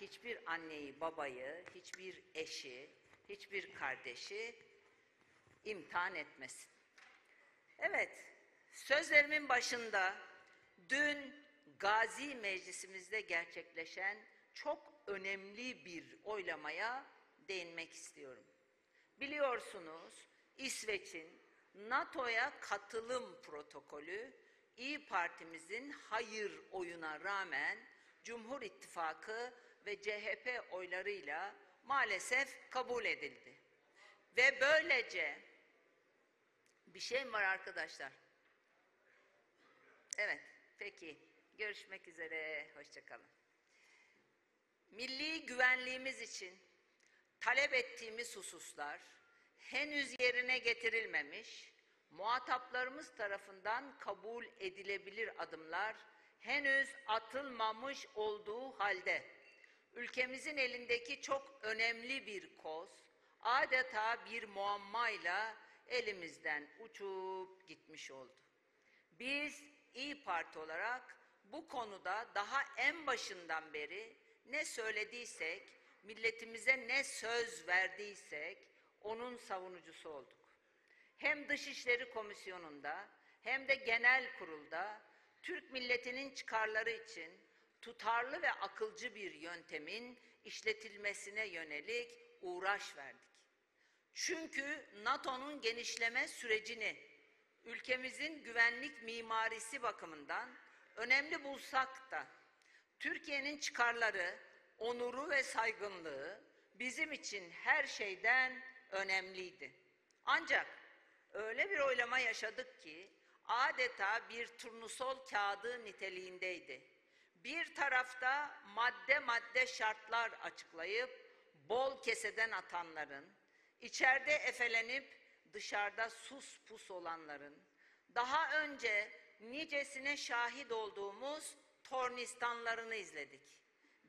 hiçbir anneyi, babayı, hiçbir eşi, hiçbir kardeşi imtihan etmesin. Evet, sözlerimin başında dün Gazi Meclisimizde gerçekleşen çok önemli bir oylamaya değinmek istiyorum. Biliyorsunuz İsveç'in NATO'ya katılım protokolü İyi Partimizin hayır oyuna rağmen Cumhur İttifakı ve CHP oylarıyla maalesef kabul edildi. Ve böylece bir şey mi var arkadaşlar? Evet, peki. Görüşmek üzere, hoşçakalın. Milli güvenliğimiz için talep ettiğimiz hususlar henüz yerine getirilmemiş, muhataplarımız tarafından kabul edilebilir adımlar henüz atılmamış olduğu halde ülkemizin elindeki çok önemli bir koz adeta bir muammayla elimizden uçup gitmiş oldu. Biz İyi Parti olarak bu konuda daha en başından beri ne söylediysek, milletimize ne söz verdiysek onun savunucusu olduk. Hem Dışişleri Komisyonu'nda hem de genel kurulda Türk milletinin çıkarları için tutarlı ve akılcı bir yöntemin işletilmesine yönelik uğraş verdik. Çünkü NATO'nun genişleme sürecini ülkemizin güvenlik mimarisi bakımından önemli bulsak da Türkiye'nin çıkarları, onuru ve saygınlığı bizim için her şeyden önemliydi. Ancak öyle bir oylama yaşadık ki adeta bir turnusol kağıdı niteliğindeydi. Bir tarafta madde madde şartlar açıklayıp bol keseden atanların, içeride efelenip dışarıda sus pus olanların, daha önce nicesine şahit olduğumuz tornistanlarını izledik.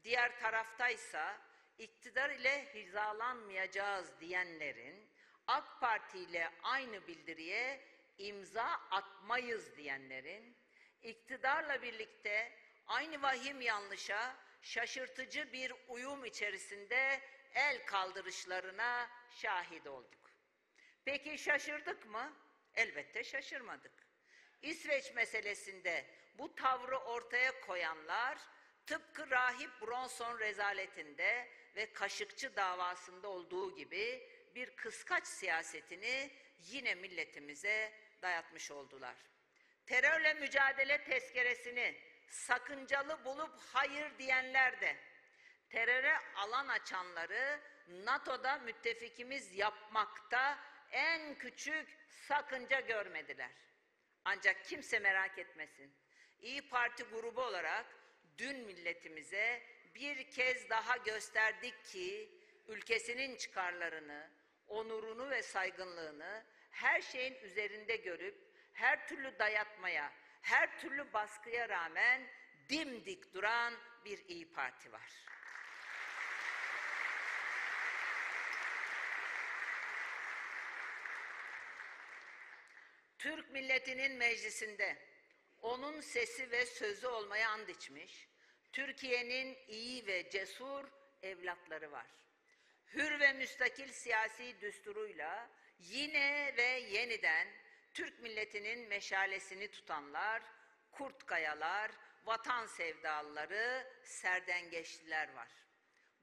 Diğer taraftaysa iktidar ile hizalanmayacağız diyenlerin AK Parti ile aynı bildiriye imza atmayız diyenlerin iktidarla birlikte aynı vahim yanlışa şaşırtıcı bir uyum içerisinde el kaldırışlarına şahit olduk. Peki şaşırdık mı? Elbette şaşırmadık. İsveç meselesinde bu tavrı ortaya koyanlar tıpkı rahip Bronson rezaletinde ve Kaşıkçı davasında olduğu gibi bir kıskaç siyasetini yine milletimize dayatmış oldular. Terörle mücadele tezkeresini sakıncalı bulup hayır diyenler de teröre alan açanları NATO'da müttefikimiz yapmakta en küçük sakınca görmediler. Ancak kimse merak etmesin. İyi Parti grubu olarak dün milletimize bir kez daha gösterdik ki ülkesinin çıkarlarını, onurunu ve saygınlığını her şeyin üzerinde görüp her türlü dayatmaya, her türlü baskıya rağmen dimdik duran bir İyi Parti var. Türk milletinin meclisinde onun sesi ve sözü olmaya and içmiş, Türkiye'nin iyi ve cesur evlatları var. Hür ve müstakil siyasi düsturuyla yine ve yeniden Türk milletinin meşalesini tutanlar, kurt kayalar, vatan sevdalıları, serdengeçliler var.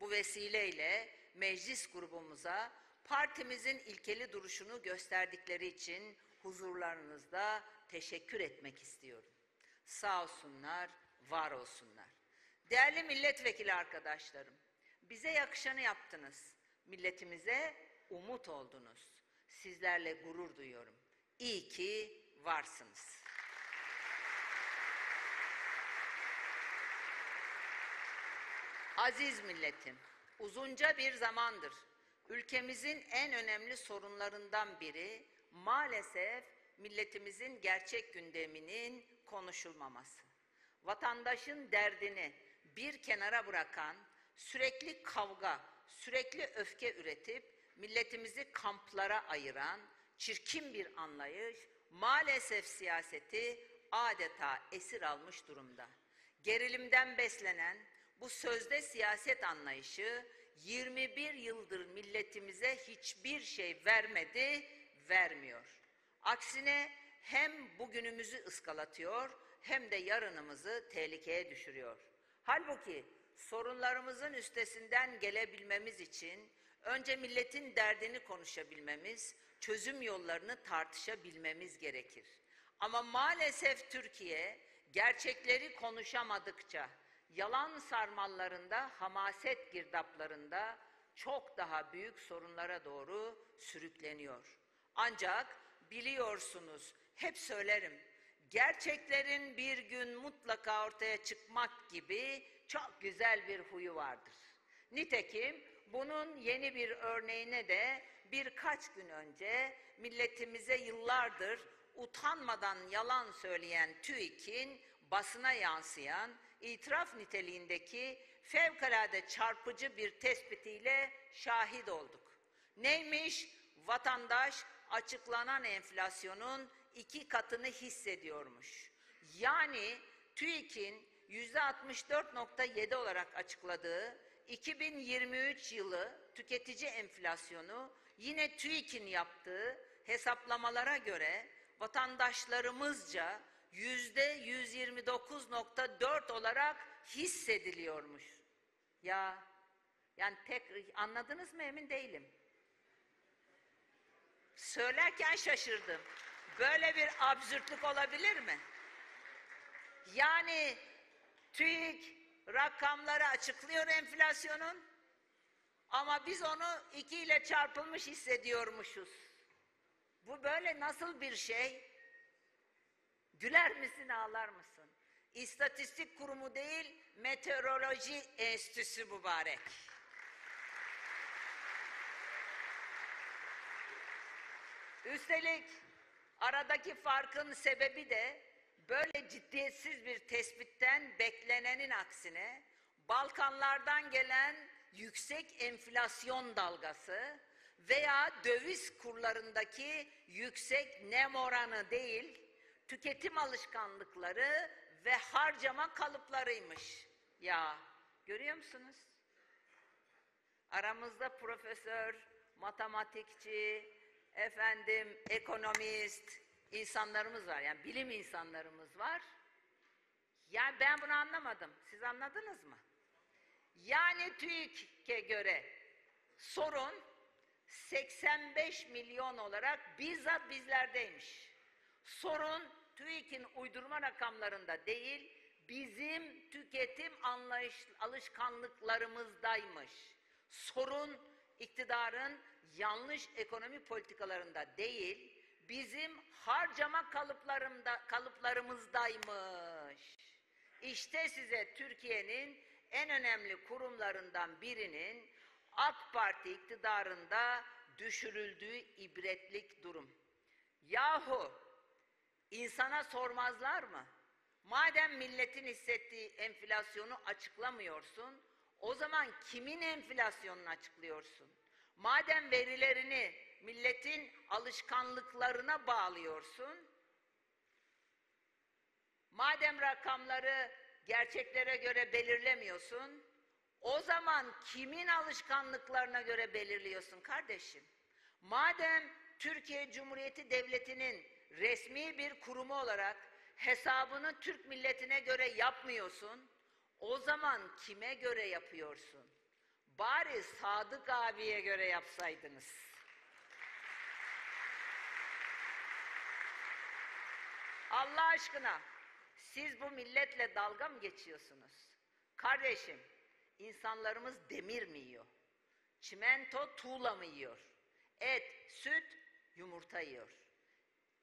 Bu vesileyle meclis grubumuza partimizin ilkeli duruşunu gösterdikleri için huzurlarınızda teşekkür etmek istiyorum. Sağ olsunlar, var olsunlar. Değerli milletvekili arkadaşlarım, bize yakışanı yaptınız. Milletimize umut oldunuz. Sizlerle gurur duyuyorum. İyi ki varsınız. Aziz milletim, uzunca bir zamandır ülkemizin en önemli sorunlarından biri maalesef milletimizin gerçek gündeminin konuşulmaması. Vatandaşın derdini bir kenara bırakan, sürekli kavga, sürekli öfke üretip milletimizi kamplara ayıran çirkin bir anlayış maalesef siyaseti adeta esir almış durumda. Gerilimden beslenen, bu sözde siyaset anlayışı 21 yıldır milletimize hiçbir şey vermedi, vermiyor. Aksine hem bugünümüzü ıskalatıyor hem de yarınımızı tehlikeye düşürüyor. Halbuki sorunlarımızın üstesinden gelebilmemiz için önce milletin derdini konuşabilmemiz, çözüm yollarını tartışabilmemiz gerekir. Ama maalesef Türkiye gerçekleri konuşamadıkça yalan sarmallarında, hamaset girdaplarında çok daha büyük sorunlara doğru sürükleniyor. Ancak biliyorsunuz, hep söylerim, gerçeklerin bir gün mutlaka ortaya çıkmak gibi çok güzel bir huyu vardır. Nitekim bunun yeni bir örneğine de birkaç gün önce milletimize yıllardır utanmadan yalan söyleyen TÜİK'in basına yansıyan itiraf niteliğindeki fevkalade çarpıcı bir tespitiyle şahit olduk. Neymiş? Vatandaş açıklanan enflasyonun iki katını hissediyormuş. Yani TÜİK'in %64.7 olarak açıkladığı 2023 yılı tüketici enflasyonu yine TÜİK'in yaptığı hesaplamalara göre vatandaşlarımızca yüzde 129.4 olarak hissediliyormuş. Ya yani tek anladınız mı emin değilim. Söylerken şaşırdım. Böyle bir absürtlük olabilir mi? Yani TÜİK rakamları açıklıyor enflasyonun ama biz onu iki ile çarpılmış hissediyormuşuz. Bu böyle nasıl bir şey? Güler misin ağlar mısın? İstatistik kurumu değil, meteoroloji enstitüsü mübarek. Üstelik aradaki farkın sebebi de böyle ciddiyetsiz bir tespitten beklenenin aksine Balkanlardan gelen yüksek enflasyon dalgası veya döviz kurlarındaki yüksek nem oranı değil, tüketim alışkanlıkları ve harcama kalıplarıymış. Ya görüyor musunuz? Aramızda profesör, matematikçi, efendim ekonomist insanlarımız var. Yani bilim insanlarımız var. Yani ben bunu anlamadım. Siz anladınız mı? Yani TÜİK'e göre sorun 85 milyon olarak bizzat bizlerdeymiş. Sorun TÜİK'in uydurma rakamlarında değil, bizim tüketim anlayış, alışkanlıklarımızdaymış. Sorun iktidarın yanlış ekonomi politikalarında değil, bizim harcama kalıplarında, kalıplarımızdaymış. İşte size Türkiye'nin en önemli kurumlarından birinin AK Parti iktidarında düşürüldüğü ibretlik durum. Yahu insana sormazlar mı? Madem milletin hissettiği enflasyonu açıklamıyorsun, o zaman kimin enflasyonunu açıklıyorsun? Madem verilerini milletin alışkanlıklarına bağlıyorsun, madem rakamları gerçeklere göre belirlemiyorsun, o zaman kimin alışkanlıklarına göre belirliyorsun kardeşim? Madem Türkiye Cumhuriyeti Devleti'nin resmi bir kurumu olarak hesabını Türk milletine göre yapmıyorsun, o zaman kime göre yapıyorsun? Bari Sadık abiye göre yapsaydınız. Allah aşkına siz bu milletle dalga mı geçiyorsunuz? Kardeşim, insanlarımız demir mi yiyor? Çimento tuğla mı yiyor? Et, süt, yumurta yiyor.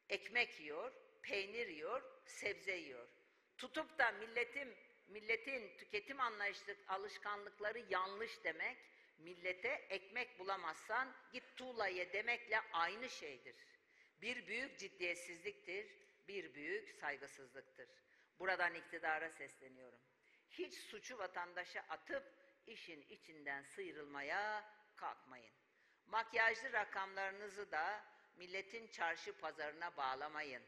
Ekmek yiyor, peynir yiyor, sebze yiyor. Tutup da milletin milletin tüketim anlayışlık alışkanlıkları yanlış demek, millete ekmek bulamazsan git tuğla ye demekle aynı şeydir. Bir büyük ciddiyetsizliktir, bir büyük saygısızlıktır. Buradan iktidara sesleniyorum. Hiç suçu vatandaşa atıp işin içinden sıyrılmaya kalkmayın. Makyajlı rakamlarınızı da milletin çarşı pazarına bağlamayın.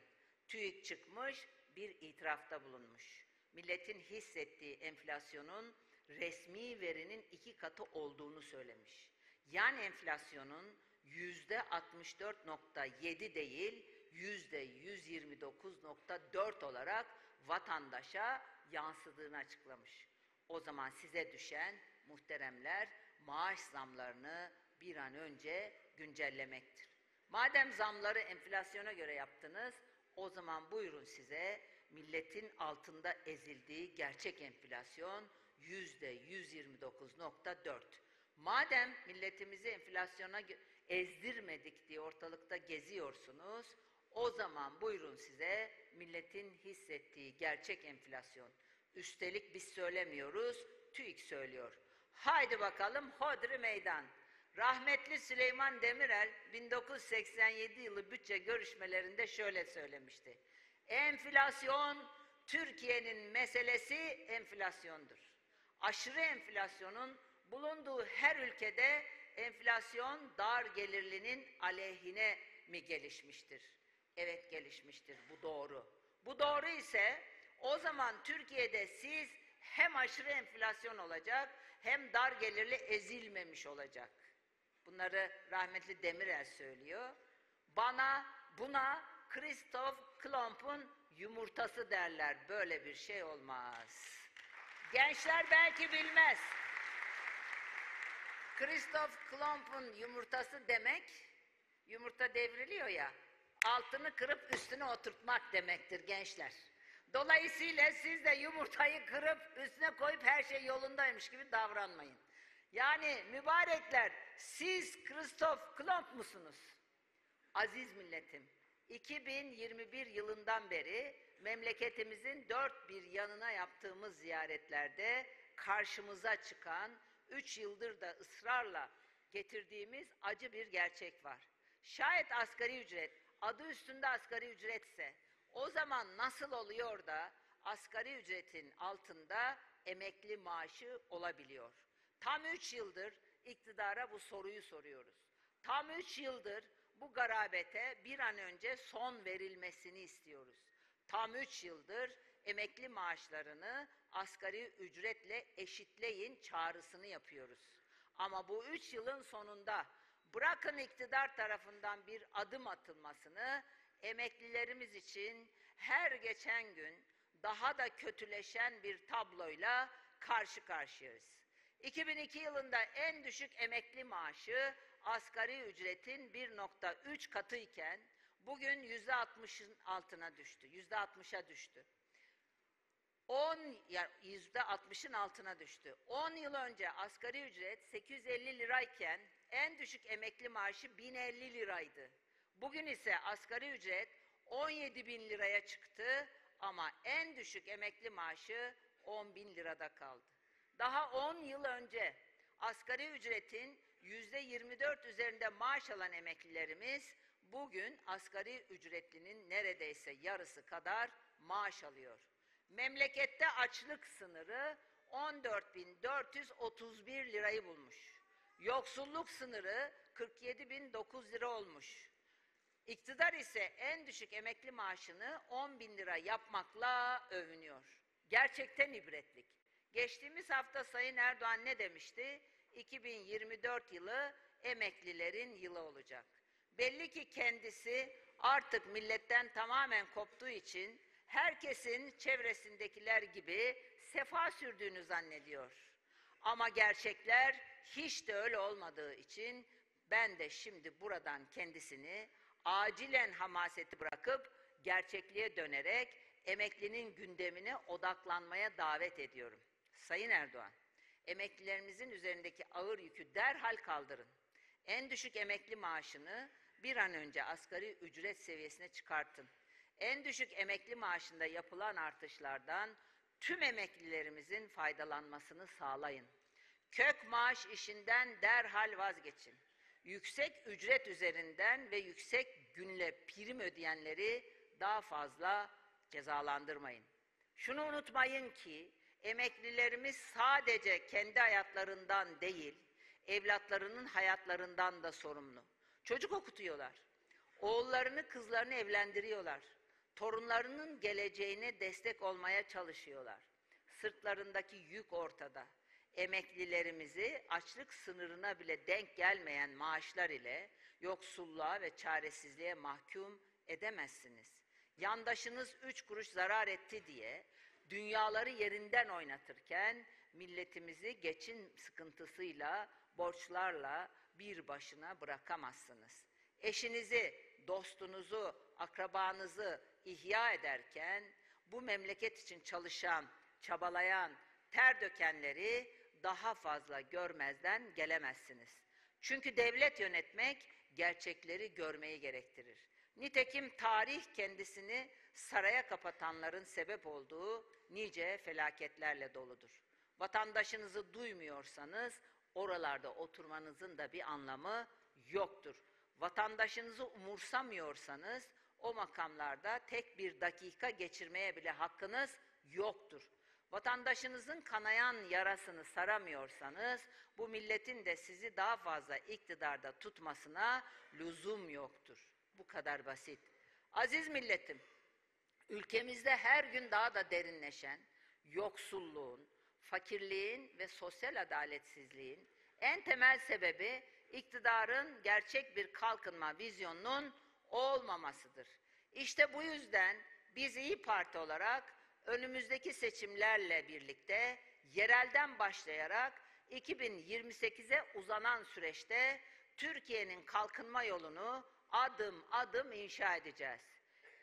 TÜİK çıkmış bir itirafta bulunmuş. Milletin hissettiği enflasyonun resmi verinin iki katı olduğunu söylemiş. Yani enflasyonun yüzde 64.7 değil, yüzde 129.4 olarak vatandaşa yansıdığını açıklamış. O zaman size düşen muhteremler maaş zamlarını bir an önce güncellemektir. Madem zamları enflasyona göre yaptınız, o zaman buyurun size milletin altında ezildiği gerçek enflasyon yüzde 129.4. Madem milletimizi enflasyona ezdirmedik diye ortalıkta geziyorsunuz, o zaman buyurun size milletin hissettiği gerçek enflasyon. Üstelik biz söylemiyoruz, TÜİK söylüyor. Haydi bakalım hodri meydan. Rahmetli Süleyman Demirel 1987 yılı bütçe görüşmelerinde şöyle söylemişti. Enflasyon Türkiye'nin meselesi enflasyondur. Aşırı enflasyonun bulunduğu her ülkede enflasyon dar gelirlinin aleyhine mi gelişmiştir? Evet gelişmiştir. Bu doğru. Bu doğru ise o zaman Türkiye'de siz hem aşırı enflasyon olacak hem dar gelirli ezilmemiş olacak. Bunları rahmetli Demirel söylüyor. Bana buna Christoph Klomp'un yumurtası derler. Böyle bir şey olmaz. Gençler belki bilmez. Christoph Klomp'un yumurtası demek, yumurta devriliyor ya, altını kırıp üstüne oturtmak demektir gençler. Dolayısıyla siz de yumurtayı kırıp üstüne koyup her şey yolundaymış gibi davranmayın. Yani mübarekler siz Christoph Klomp musunuz? Aziz milletim, 2021 yılından beri memleketimizin dört bir yanına yaptığımız ziyaretlerde karşımıza çıkan, üç yıldır da ısrarla getirdiğimiz acı bir gerçek var. Şayet asgari ücret, adı üstünde asgari ücretse, o zaman nasıl oluyor da asgari ücretin altında emekli maaşı olabiliyor? Tam üç yıldır iktidara bu soruyu soruyoruz. Tam üç yıldır bu garabete bir an önce son verilmesini istiyoruz. Tam üç yıldır emekli maaşlarını asgari ücretle eşitleyin çağrısını yapıyoruz. Ama bu üç yılın sonunda bırakın iktidar tarafından bir adım atılmasını emeklilerimiz için her geçen gün daha da kötüleşen bir tabloyla karşı karşıyayız. 2002 yılında en düşük emekli maaşı asgari ücretin 1.3 katı iken bugün %60'ın altına düştü. %60'a düştü. 10 yüzde 60'ın altına düştü. 10 yıl önce asgari ücret 850 lirayken en düşük emekli maaşı 1050 liraydı. Bugün ise asgari ücret 17 bin liraya çıktı ama en düşük emekli maaşı 10 bin lirada kaldı. Daha 10 yıl önce asgari ücretin yüzde 24 üzerinde maaş alan emeklilerimiz bugün asgari ücretlinin neredeyse yarısı kadar maaş alıyor. Memlekette açlık sınırı 14.431 lirayı bulmuş. Yoksulluk sınırı 47.009 lira olmuş. İktidar ise en düşük emekli maaşını 10 bin lira yapmakla övünüyor. Gerçekten ibretlik. Geçtiğimiz hafta Sayın Erdoğan ne demişti? 2024 yılı emeklilerin yılı olacak. Belli ki kendisi artık milletten tamamen koptuğu için herkesin çevresindekiler gibi sefa sürdüğünü zannediyor. Ama gerçekler hiç de öyle olmadığı için ben de şimdi buradan kendisini acilen hamaseti bırakıp gerçekliğe dönerek emeklinin gündemine odaklanmaya davet ediyorum. Sayın Erdoğan, emeklilerimizin üzerindeki ağır yükü derhal kaldırın. En düşük emekli maaşını bir an önce asgari ücret seviyesine çıkartın. En düşük emekli maaşında yapılan artışlardan tüm emeklilerimizin faydalanmasını sağlayın. Kök maaş işinden derhal vazgeçin. Yüksek ücret üzerinden ve yüksek günle prim ödeyenleri daha fazla cezalandırmayın. Şunu unutmayın ki emeklilerimiz sadece kendi hayatlarından değil, evlatlarının hayatlarından da sorumlu. Çocuk okutuyorlar. Oğullarını, kızlarını evlendiriyorlar. Torunlarının geleceğine destek olmaya çalışıyorlar. Sırtlarındaki yük ortada. Emeklilerimizi açlık sınırına bile denk gelmeyen maaşlar ile yoksulluğa ve çaresizliğe mahkum edemezsiniz. Yandaşınız üç kuruş zarar etti diye dünyaları yerinden oynatırken milletimizi geçin sıkıntısıyla, borçlarla bir başına bırakamazsınız. Eşinizi, dostunuzu, akrabanızı ihya ederken bu memleket için çalışan, çabalayan, ter dökenleri daha fazla görmezden gelemezsiniz. Çünkü devlet yönetmek gerçekleri görmeyi gerektirir. Nitekim tarih kendisini saraya kapatanların sebep olduğu nice felaketlerle doludur. Vatandaşınızı duymuyorsanız oralarda oturmanızın da bir anlamı yoktur. Vatandaşınızı umursamıyorsanız o makamlarda tek bir dakika geçirmeye bile hakkınız yoktur. Vatandaşınızın kanayan yarasını saramıyorsanız bu milletin de sizi daha fazla iktidarda tutmasına lüzum yoktur. Bu kadar basit. Aziz milletim, ülkemizde her gün daha da derinleşen yoksulluğun, fakirliğin ve sosyal adaletsizliğin en temel sebebi iktidarın gerçek bir kalkınma vizyonunun olmamasıdır. İşte bu yüzden biz İyi Parti olarak önümüzdeki seçimlerle birlikte yerelden başlayarak 2028'e uzanan süreçte Türkiye'nin kalkınma yolunu adım adım inşa edeceğiz.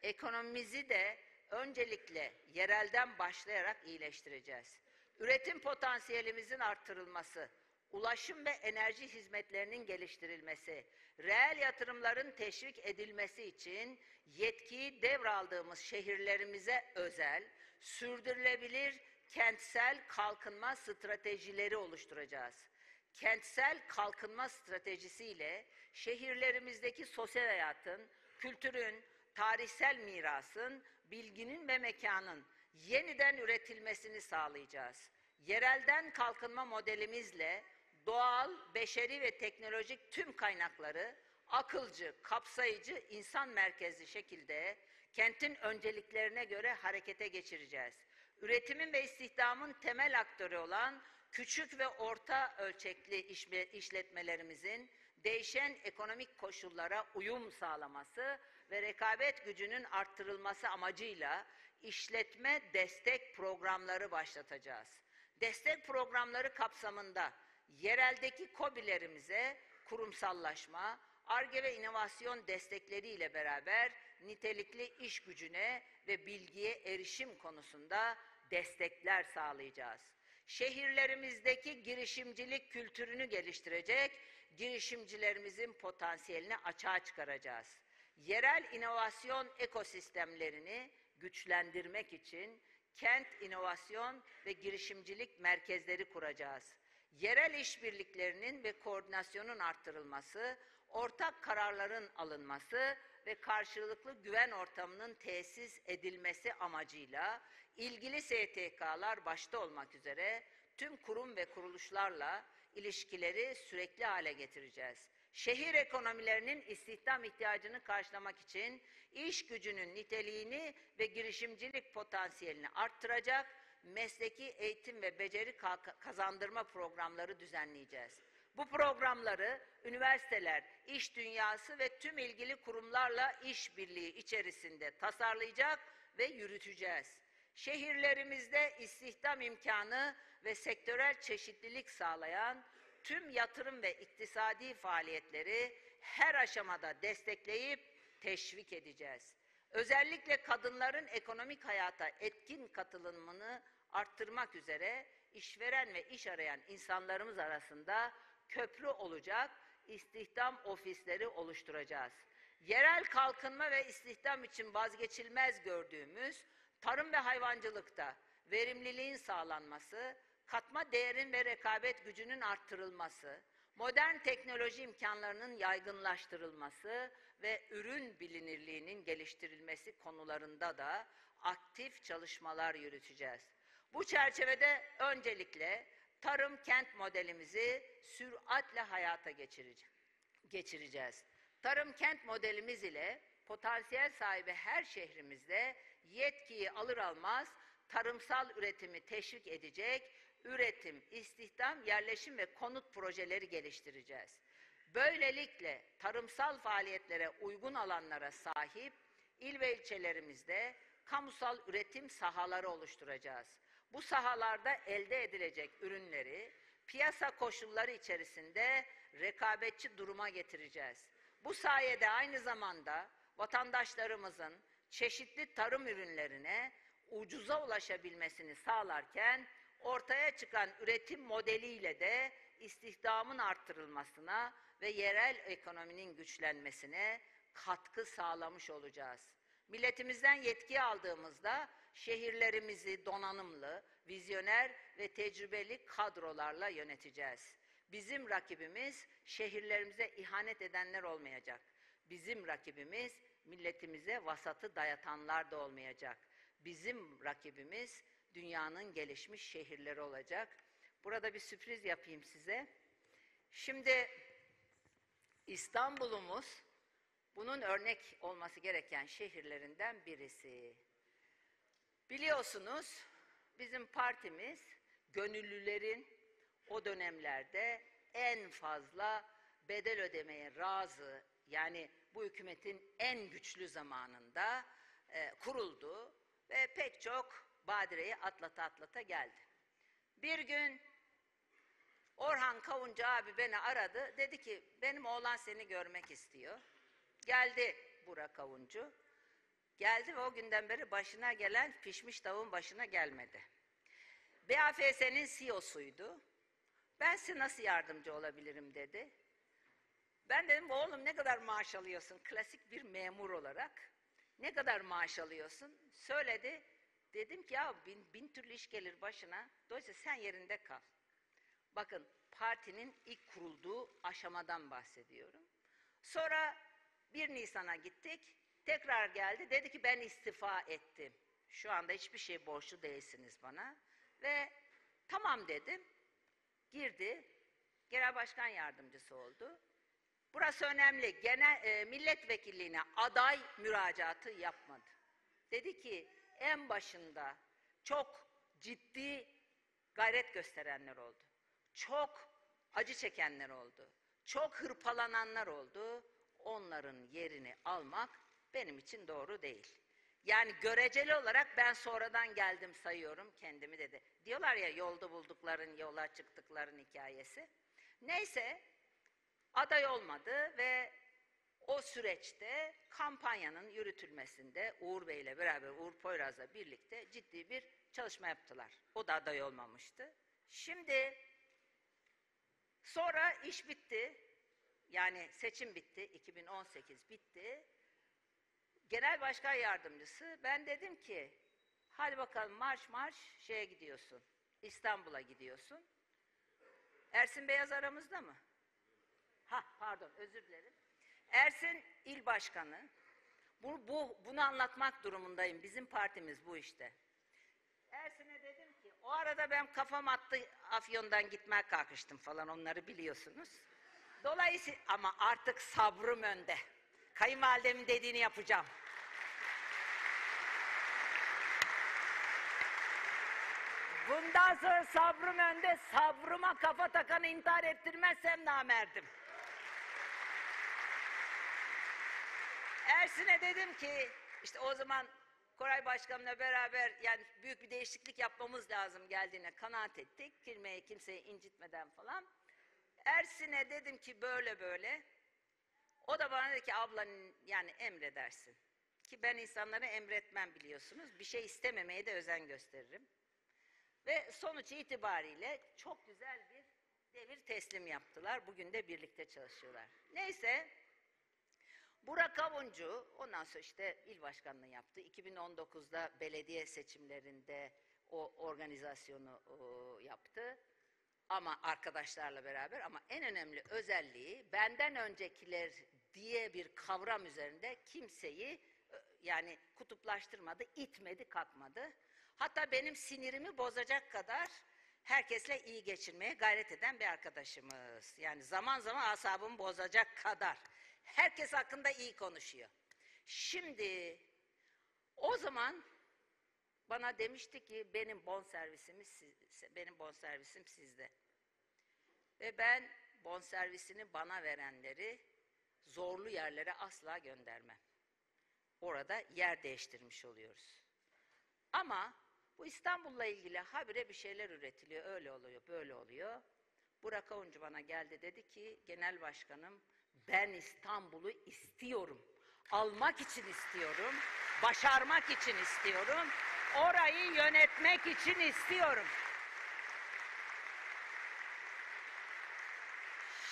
Ekonomimizi de öncelikle yerelden başlayarak iyileştireceğiz. Üretim potansiyelimizin artırılması, ulaşım ve enerji hizmetlerinin geliştirilmesi, reel yatırımların teşvik edilmesi için yetkiyi devraldığımız şehirlerimize özel, sürdürülebilir kentsel kalkınma stratejileri oluşturacağız. Kentsel kalkınma stratejisiyle şehirlerimizdeki sosyal hayatın, kültürün, tarihsel mirasın, bilginin ve mekanın yeniden üretilmesini sağlayacağız. Yerelden kalkınma modelimizle doğal, beşeri ve teknolojik tüm kaynakları akılcı, kapsayıcı, insan merkezli şekilde kentin önceliklerine göre harekete geçireceğiz. Üretimin ve istihdamın temel aktörü olan küçük ve orta ölçekli işletmelerimizin değişen ekonomik koşullara uyum sağlaması ve rekabet gücünün arttırılması amacıyla işletme destek programları başlatacağız. Destek programları kapsamında yereldeki KOBİ'lerimize kurumsallaşma, ARGE ve inovasyon destekleriyle beraber nitelikli iş gücüne ve bilgiye erişim konusunda destekler sağlayacağız. Şehirlerimizdeki girişimcilik kültürünü geliştirecek, girişimcilerimizin potansiyelini açığa çıkaracağız. Yerel inovasyon ekosistemlerini güçlendirmek için kent inovasyon ve girişimcilik merkezleri kuracağız. Yerel işbirliklerinin ve koordinasyonun arttırılması, ortak kararların alınması ve karşılıklı güven ortamının tesis edilmesi amacıyla ilgili STK'lar başta olmak üzere tüm kurum ve kuruluşlarla ilişkileri sürekli hale getireceğiz. Şehir ekonomilerinin istihdam ihtiyacını karşılamak için iş gücünün niteliğini ve girişimcilik potansiyelini arttıracak mesleki eğitim ve beceri kazandırma programları düzenleyeceğiz. Bu programları üniversiteler, iş dünyası ve tüm ilgili kurumlarla işbirliği içerisinde tasarlayacak ve yürüteceğiz. Şehirlerimizde istihdam imkanı ve sektörel çeşitlilik sağlayan tüm yatırım ve iktisadi faaliyetleri her aşamada destekleyip teşvik edeceğiz. Özellikle kadınların ekonomik hayata etkin katılımını arttırmak üzere işveren ve iş arayan insanlarımız arasında köprü olacak istihdam ofisleri oluşturacağız. Yerel kalkınma ve istihdam için vazgeçilmez gördüğümüz tarım ve hayvancılıkta verimliliğin sağlanması, katma değerin ve rekabet gücünün arttırılması, modern teknoloji imkanlarının yaygınlaştırılması ve ürün bilinirliğinin geliştirilmesi konularında da aktif çalışmalar yürüteceğiz. Bu çerçevede öncelikle tarım kent modelimizi süratle hayata geçireceğiz. Tarım kent modelimiz ile potansiyel sahibi her şehrimizde yetkiyi alır almaz tarımsal üretimi teşvik edecek, üretim, istihdam, yerleşim ve konut projeleri geliştireceğiz. Böylelikle tarımsal faaliyetlere uygun alanlara sahip il ve ilçelerimizde kamusal üretim sahaları oluşturacağız. Bu sahalarda elde edilecek ürünleri piyasa koşulları içerisinde rekabetçi duruma getireceğiz. Bu sayede aynı zamanda vatandaşlarımızın çeşitli tarım ürünlerine ucuza ulaşabilmesini sağlarken ortaya çıkan üretim modeliyle de istihdamın arttırılmasına ve yerel ekonominin güçlenmesine katkı sağlamış olacağız. Milletimizden yetki aldığımızda şehirlerimizi donanımlı, vizyoner ve tecrübeli kadrolarla yöneteceğiz. Bizim rakibimiz şehirlerimize ihanet edenler olmayacak. Bizim rakibimiz milletimize vasatı dayatanlar da olmayacak. Bizim rakibimiz dünyanın gelişmiş şehirleri olacak. Burada bir sürpriz yapayım size. Şimdi İstanbul'umuz bunun örnek olması gereken şehirlerinden birisi. Biliyorsunuz bizim partimiz gönüllülerin o dönemlerde en fazla bedel ödemeye razı yani bu hükümetin en güçlü zamanında e, kuruldu ve pek çok badireyi atlata atlata geldi. Bir gün Orhan Kavuncu abi beni aradı. Dedi ki benim oğlan seni görmek istiyor. Geldi Burak Kavuncu. Geldi ve o günden beri başına gelen pişmiş tavuğun başına gelmedi. BAFS'nin CEO'suydu. Ben size nasıl yardımcı olabilirim dedi. Ben dedim oğlum ne kadar maaş alıyorsun? Klasik bir memur olarak. Ne kadar maaş alıyorsun? Söyledi. Dedim ki ya bin, bin türlü iş gelir başına. Dolayısıyla sen yerinde kal. Bakın partinin ilk kurulduğu aşamadan bahsediyorum. Sonra 1 Nisan'a gittik. Tekrar geldi. Dedi ki ben istifa ettim. Şu anda hiçbir şey borçlu değilsiniz bana. Ve tamam dedim. Girdi. Genel Başkan Yardımcısı oldu. Burası önemli. Genel e, milletvekilliğine aday müracaatı yapmadı. Dedi ki en başında çok ciddi gayret gösterenler oldu. Çok acı çekenler oldu. Çok hırpalananlar oldu. Onların yerini almak benim için doğru değil. Yani göreceli olarak ben sonradan geldim sayıyorum kendimi dedi. Diyorlar ya yolda buldukların, yola çıktıkların hikayesi. Neyse aday olmadı ve o süreçte kampanyanın yürütülmesinde Uğur Bey ile beraber Uğur Poyraz'la birlikte ciddi bir çalışma yaptılar. O da aday olmamıştı. Şimdi sonra iş bitti. Yani seçim bitti. 2018 bitti. Genel Başkan Yardımcısı ben dedim ki hadi bakalım marş marş şeye gidiyorsun. İstanbul'a gidiyorsun. Ersin Beyaz aramızda mı? Ha pardon özür dilerim. Ersin il başkanı. Bu, bu, bunu anlatmak durumundayım. Bizim partimiz bu işte. Ersin'e dedim ki o arada ben kafam attı Afyon'dan gitmeye kalkıştım falan onları biliyorsunuz. Dolayısıyla ama artık sabrım önde. Kayınvalidemin dediğini yapacağım. Bundan sonra sabrım önde, sabrıma kafa takan intihar ettirmezsem namerdim. Ersin'e dedim ki, işte o zaman Koray Başkan'la beraber yani büyük bir değişiklik yapmamız lazım geldiğine kanaat ettik. Kelimeyi kimseyi incitmeden falan. Ersin'e dedim ki böyle böyle. O da bana dedi ki ablanın yani emredersin. Ki ben insanlara emretmem biliyorsunuz. Bir şey istememeye de özen gösteririm. Ve sonuç itibariyle çok güzel bir devir teslim yaptılar. Bugün de birlikte çalışıyorlar. Neyse Burak Kavuncu ondan sonra işte il başkanlığı yaptı. 2019'da belediye seçimlerinde o organizasyonu o, yaptı. Ama arkadaşlarla beraber ama en önemli özelliği benden öncekiler diye bir kavram üzerinde kimseyi yani kutuplaştırmadı, itmedi, kalkmadı. Hatta benim sinirimi bozacak kadar herkesle iyi geçirmeye gayret eden bir arkadaşımız. Yani zaman zaman asabımı bozacak kadar. Herkes hakkında iyi konuşuyor. Şimdi o zaman bana demişti ki benim bon servisimiz benim bon servisim sizde. Ve ben bon servisini bana verenleri zorlu yerlere asla göndermem. Orada yer değiştirmiş oluyoruz. Ama bu İstanbul'la ilgili habire bir şeyler üretiliyor. Öyle oluyor, böyle oluyor. Burak Avuncu bana geldi dedi ki genel başkanım ben İstanbul'u istiyorum. Almak için istiyorum. Başarmak için istiyorum. Orayı yönetmek için istiyorum.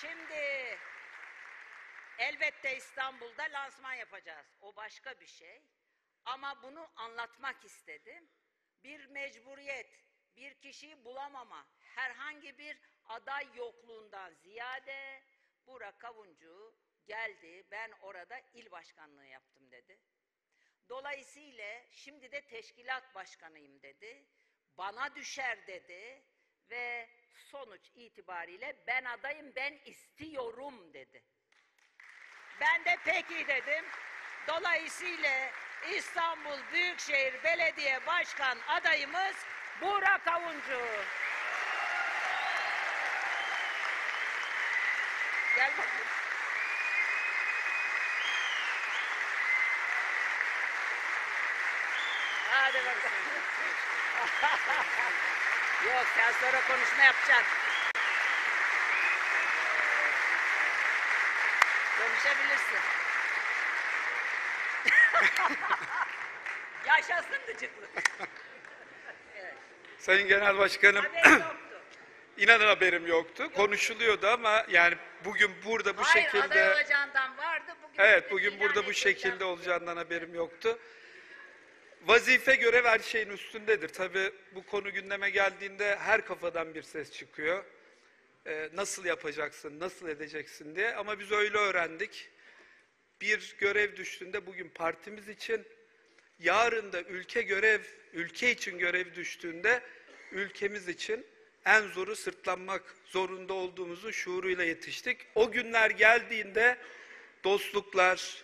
Şimdi elbette İstanbul'da lansman yapacağız. O başka bir şey. Ama bunu anlatmak istedim. Bir mecburiyet, bir kişiyi bulamama, herhangi bir aday yokluğundan ziyade Burak Kavuncu geldi, ben orada il başkanlığı yaptım dedi. Dolayısıyla şimdi de teşkilat başkanıyım dedi. Bana düşer dedi ve sonuç itibariyle ben adayım, ben istiyorum dedi. Ben de peki dedim. Dolayısıyla İstanbul Büyükşehir Belediye Başkan adayımız Burak Avuncu. Gel bakayım. Hadi bakalım. Yok sen sonra konuşma yapacaksın. Konuşabilirsin. Yaşasın gıcıklık. Sayın Genel Başkanım, Haberi yoktu. inanın haberim yoktu. Konuşuluyordu ama yani bugün burada bu Hayır aday şekilde... olacağından vardı. Bugün Evet, bugün ilan burada bu şekilde olacağından haberim yoktu. Vazife görev her şeyin üstündedir. Tabii bu konu gündeme geldiğinde her kafadan bir ses çıkıyor. Ee, nasıl yapacaksın, nasıl edeceksin diye. Ama biz öyle öğrendik. Bir görev düştüğünde bugün partimiz için, yarın da ülke görev, ülke için görev düştüğünde ülkemiz için en zoru sırtlanmak zorunda olduğumuzun şuuruyla yetiştik. O günler geldiğinde dostluklar,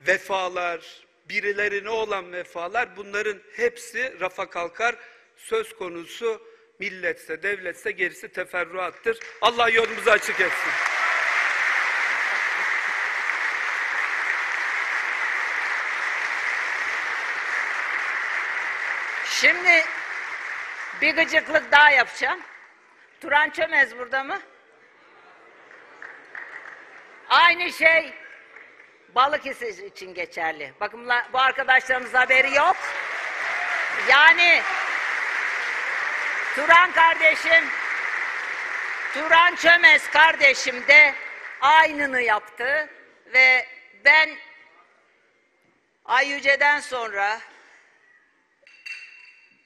vefalar, birilerine olan vefalar bunların hepsi rafa kalkar. Söz konusu milletse, devletse gerisi teferruattır. Allah yolumuzu açık etsin. Şimdi bir gıcıklık daha yapacağım. Turan Çömez burada mı? Aynı şey Balıkesir için geçerli. Bakın bu arkadaşlarımız haberi yok. Yani Turan kardeşim, Turan Çömez kardeşim de aynını yaptı ve ben Ay Yüce'den sonra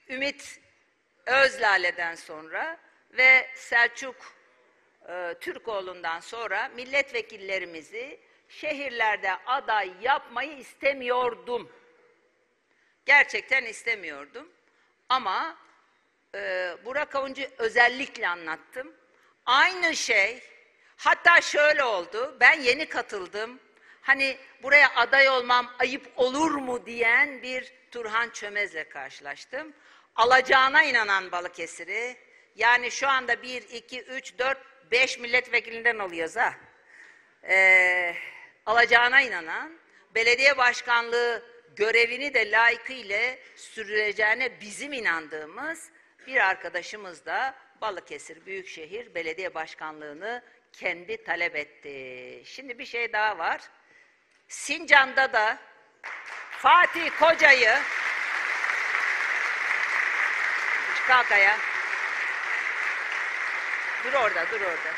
Ümit Özlale'den sonra ve Selçuk e, Türkoğlu'ndan sonra milletvekillerimizi şehirlerde aday yapmayı istemiyordum. Gerçekten istemiyordum. Ama e, Burak Avuncu özellikle anlattım. Aynı şey, hatta şöyle oldu, ben yeni katıldım. Hani buraya aday olmam ayıp olur mu diyen bir Turhan Çömez'le karşılaştım. Alacağına inanan Balıkesir'i, yani şu anda 1, 2, 3, 4, 5 milletvekilinden alıyoruz ha. Ee, alacağına inanan, belediye başkanlığı görevini de layıkıyla sürdüreceğine bizim inandığımız bir arkadaşımız da Balıkesir Büyükşehir Belediye Başkanlığı'nı kendi talep etti. Şimdi bir şey daha var. Sincan'da da Fatih Koca'yı ayağa. Dur orada, dur orada.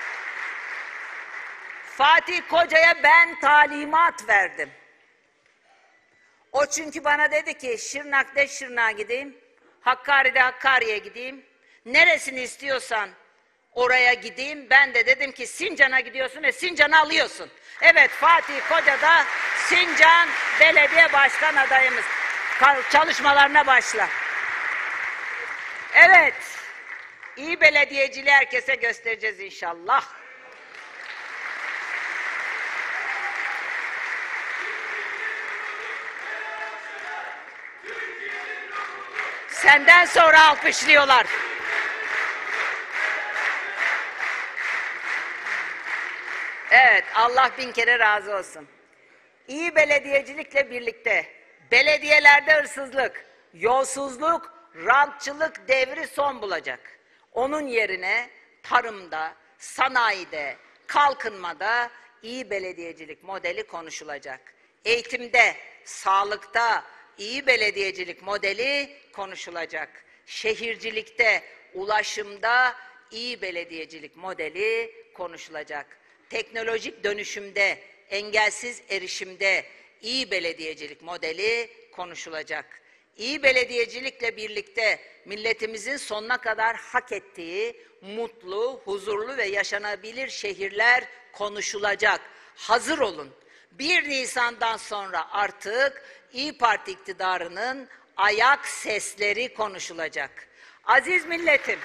Fatih Koca'ya ben talimat verdim. O çünkü bana dedi ki Şırnak'ta Şırnak'a gideyim, Hakkari'de Hakkari'ye gideyim. Neresini istiyorsan oraya gideyim. Ben de dedim ki Sincan'a gidiyorsun ve Sincan'ı alıyorsun. Evet Fatih Koca da Sincan Belediye Başkan adayımız. Çalışmalarına başla. Evet. İyi belediyeciliği herkese göstereceğiz inşallah. Senden sonra alkışlıyorlar. Evet, Allah bin kere razı olsun. İyi belediyecilikle birlikte belediyelerde hırsızlık, yolsuzluk, rantçılık devri son bulacak. Onun yerine tarımda, sanayide, kalkınmada iyi belediyecilik modeli konuşulacak. Eğitimde, sağlıkta iyi belediyecilik modeli konuşulacak. Şehircilikte, ulaşımda iyi belediyecilik modeli konuşulacak. Teknolojik dönüşümde, engelsiz erişimde iyi belediyecilik modeli konuşulacak. İyi belediyecilikle birlikte milletimizin sonuna kadar hak ettiği mutlu, huzurlu ve yaşanabilir şehirler konuşulacak. Hazır olun. 1 Nisan'dan sonra artık İyi Parti iktidarının ayak sesleri konuşulacak. Aziz milletim,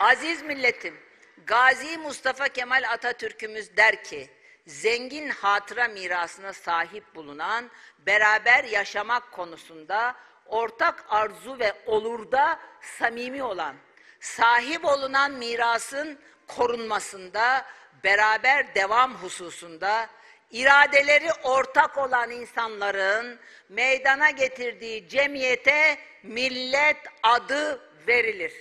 Aziz milletim, Gazi Mustafa Kemal Atatürk'ümüz der ki, zengin hatıra mirasına sahip bulunan, beraber yaşamak konusunda ortak arzu ve olurda samimi olan, sahip olunan mirasın korunmasında, beraber devam hususunda, iradeleri ortak olan insanların meydana getirdiği cemiyete millet adı verilir.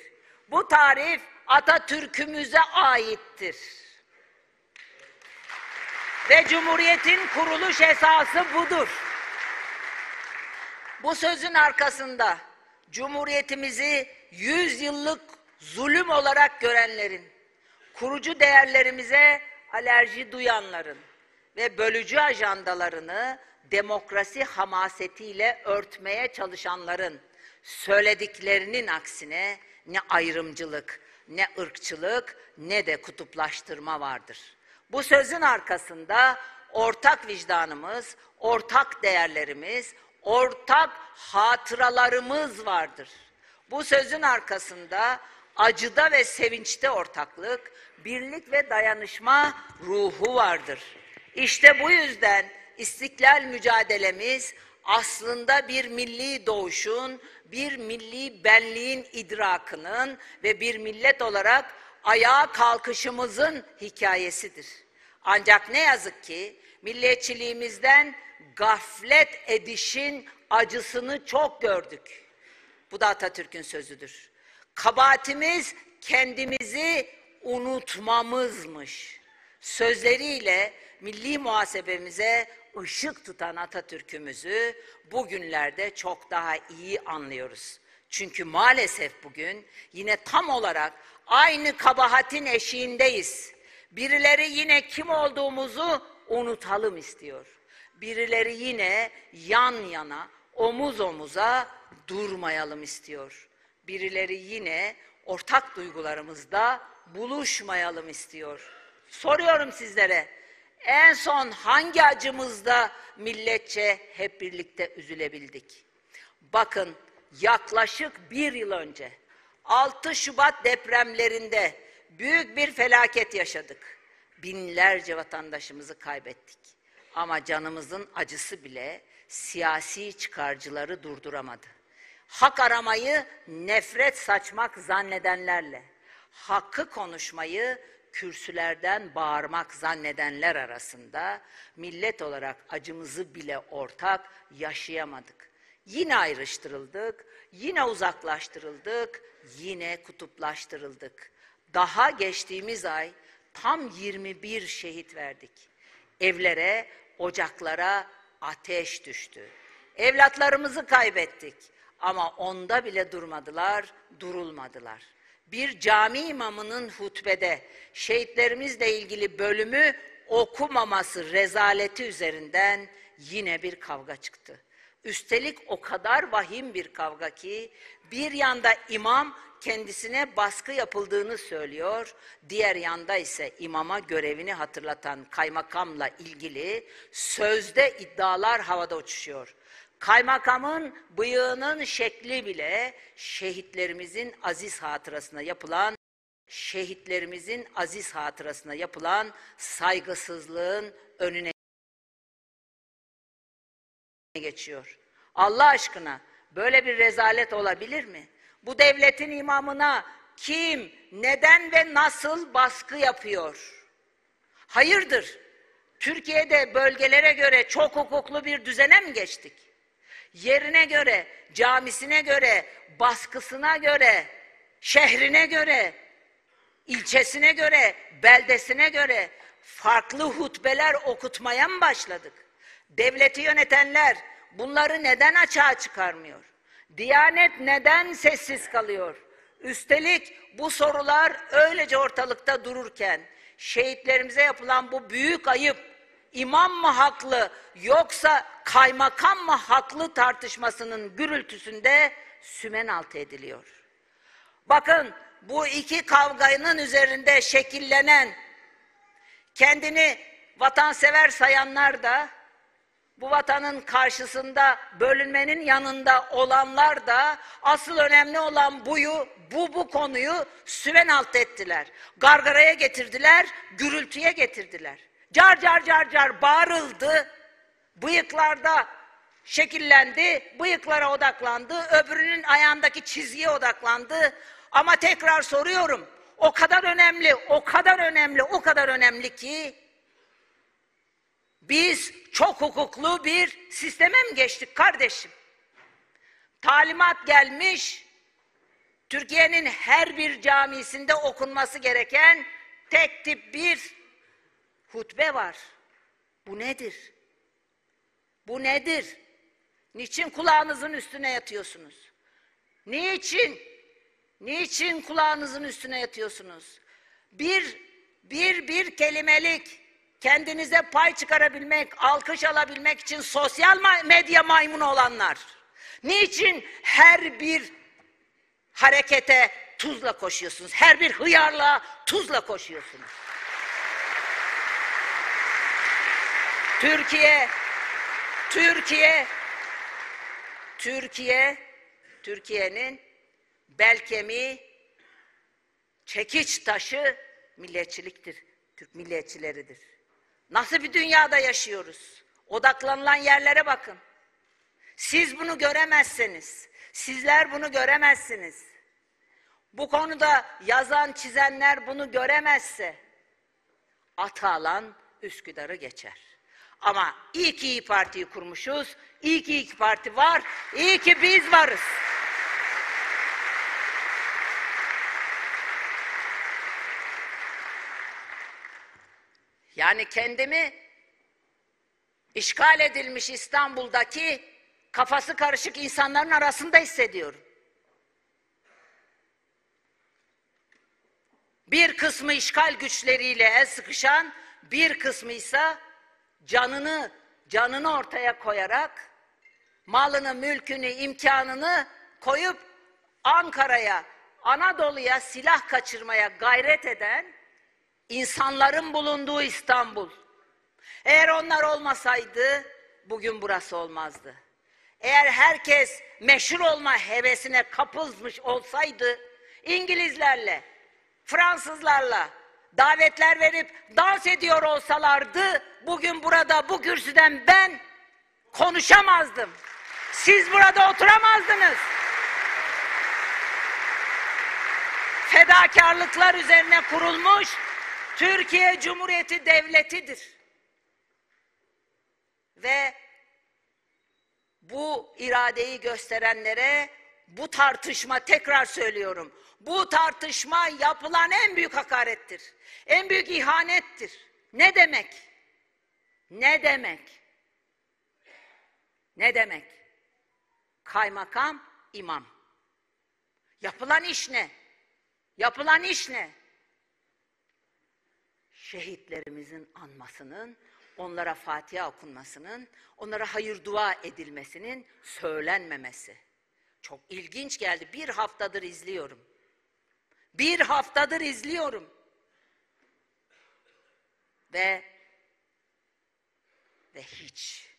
Bu tarif Atatürk'ümüze aittir. Ve Cumhuriyet'in kuruluş esası budur. Bu sözün arkasında Cumhuriyetimizi yüz yıllık zulüm olarak görenlerin, kurucu değerlerimize alerji duyanların ve bölücü ajandalarını demokrasi hamasetiyle örtmeye çalışanların söylediklerinin aksine ne ayrımcılık, ne ırkçılık, ne de kutuplaştırma vardır. Bu sözün arkasında ortak vicdanımız, ortak değerlerimiz, ortak hatıralarımız vardır. Bu sözün arkasında acıda ve sevinçte ortaklık, birlik ve dayanışma ruhu vardır. İşte bu yüzden istiklal mücadelemiz aslında bir milli doğuşun, bir milli benliğin idrakının ve bir millet olarak ayağa kalkışımızın hikayesidir. Ancak ne yazık ki milliyetçiliğimizden gaflet edişin acısını çok gördük. Bu da Atatürk'ün sözüdür. Kabahatimiz kendimizi unutmamızmış. Sözleriyle milli muhasebemize ışık tutan Atatürk'ümüzü bugünlerde çok daha iyi anlıyoruz. Çünkü maalesef bugün yine tam olarak aynı kabahatin eşiğindeyiz. Birileri yine kim olduğumuzu unutalım istiyor. Birileri yine yan yana, omuz omuza durmayalım istiyor. Birileri yine ortak duygularımızda buluşmayalım istiyor. Soruyorum sizlere, en son hangi acımızda milletçe hep birlikte üzülebildik? Bakın yaklaşık bir yıl önce 6 Şubat depremlerinde büyük bir felaket yaşadık. Binlerce vatandaşımızı kaybettik. Ama canımızın acısı bile siyasi çıkarcıları durduramadı. Hak aramayı nefret saçmak zannedenlerle, hakkı konuşmayı kürsülerden bağırmak zannedenler arasında millet olarak acımızı bile ortak yaşayamadık. Yine ayrıştırıldık, yine uzaklaştırıldık, yine kutuplaştırıldık. Daha geçtiğimiz ay tam 21 şehit verdik. Evlere, ocaklara ateş düştü. Evlatlarımızı kaybettik ama onda bile durmadılar, durulmadılar. Bir cami imamının hutbede şehitlerimizle ilgili bölümü okumaması rezaleti üzerinden yine bir kavga çıktı. Üstelik o kadar vahim bir kavga ki bir yanda imam kendisine baskı yapıldığını söylüyor, diğer yanda ise imama görevini hatırlatan kaymakamla ilgili sözde iddialar havada uçuşuyor. Kaymakamın bıyığının şekli bile şehitlerimizin aziz hatırasına yapılan şehitlerimizin aziz hatırasına yapılan saygısızlığın önüne geçiyor. Allah aşkına böyle bir rezalet olabilir mi? Bu devletin imamına kim, neden ve nasıl baskı yapıyor? Hayırdır? Türkiye'de bölgelere göre çok hukuklu bir düzene mi geçtik? Yerine göre, camisine göre, baskısına göre, şehrine göre, ilçesine göre, beldesine göre farklı hutbeler okutmaya mı başladık? Devleti yönetenler bunları neden açığa çıkarmıyor? Diyanet neden sessiz kalıyor? Üstelik bu sorular öylece ortalıkta dururken şehitlerimize yapılan bu büyük ayıp imam mı haklı yoksa kaymakam mı haklı tartışmasının gürültüsünde sümen altı ediliyor. Bakın bu iki kavganın üzerinde şekillenen kendini vatansever sayanlar da bu vatanın karşısında bölünmenin yanında olanlar da asıl önemli olan buyu, bu bu konuyu süven alt ettiler. Gargaraya getirdiler, gürültüye getirdiler. Car car car car bağırıldı. Bıyıklarda şekillendi, bıyıklara odaklandı, öbürünün ayağındaki çizgiye odaklandı. Ama tekrar soruyorum, o kadar önemli, o kadar önemli, o kadar önemli ki biz çok hukuklu bir sisteme mi geçtik kardeşim? Talimat gelmiş, Türkiye'nin her bir camisinde okunması gereken tek tip bir hutbe var. Bu nedir? Bu nedir? Niçin kulağınızın üstüne yatıyorsunuz? Niçin? Niçin kulağınızın üstüne yatıyorsunuz? Bir, bir, bir kelimelik kendinize pay çıkarabilmek, alkış alabilmek için sosyal medya maymunu olanlar. Niçin her bir harekete tuzla koşuyorsunuz? Her bir hıyarla tuzla koşuyorsunuz. Türkiye, Türkiye, Türkiye, Türkiye'nin bel kemiği, çekiç taşı milliyetçiliktir. Türk milliyetçileridir. Nasıl bir dünyada yaşıyoruz? Odaklanılan yerlere bakın. Siz bunu göremezsiniz. Sizler bunu göremezsiniz. Bu konuda yazan, çizenler bunu göremezse Atalan Üsküdar'ı geçer. Ama iyi ki İyi Parti'yi kurmuşuz. İyi ki İyi Parti var. İyi ki biz varız. Yani kendimi işgal edilmiş İstanbul'daki kafası karışık insanların arasında hissediyorum. Bir kısmı işgal güçleriyle el sıkışan, bir kısmı ise canını canını ortaya koyarak malını, mülkünü, imkanını koyup Ankara'ya, Anadolu'ya silah kaçırmaya gayret eden insanların bulunduğu İstanbul. Eğer onlar olmasaydı bugün burası olmazdı. Eğer herkes meşhur olma hevesine kapılmış olsaydı İngilizlerle, Fransızlarla davetler verip dans ediyor olsalardı bugün burada bu kürsüden ben konuşamazdım. Siz burada oturamazdınız. Fedakarlıklar üzerine kurulmuş Türkiye Cumhuriyeti Devleti'dir. Ve bu iradeyi gösterenlere bu tartışma tekrar söylüyorum. Bu tartışma yapılan en büyük hakarettir. En büyük ihanettir. Ne demek? Ne demek? Ne demek? Kaymakam, imam. Yapılan iş ne? Yapılan iş ne? Şehitlerimizin anmasının, onlara Fatiha okunmasının, onlara hayır dua edilmesinin söylenmemesi. Çok ilginç geldi. Bir haftadır izliyorum. Bir haftadır izliyorum. Ve ve hiç